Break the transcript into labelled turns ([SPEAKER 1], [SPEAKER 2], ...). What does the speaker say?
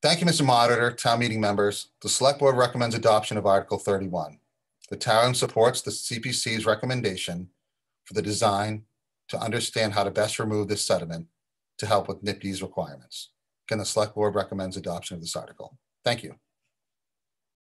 [SPEAKER 1] Thank you, Mr. Moderator, town meeting members. The select board recommends adoption of Article 31. The town supports the CPC's recommendation for the design to understand how to best remove this sediment to help with NPDES requirements. Can the select board recommends adoption of this article? Thank you.